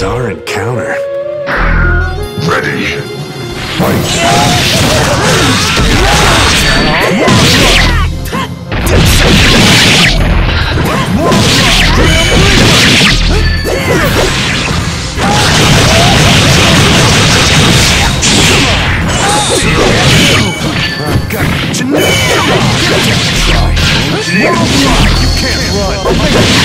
bizarre encounter. Ready. Fight. That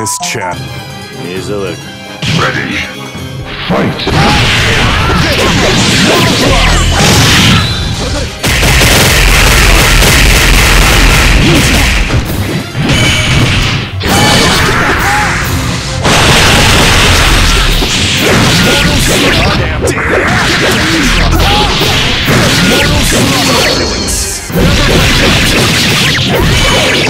This chap. Here's a look. Ready. Fight. Excuse me.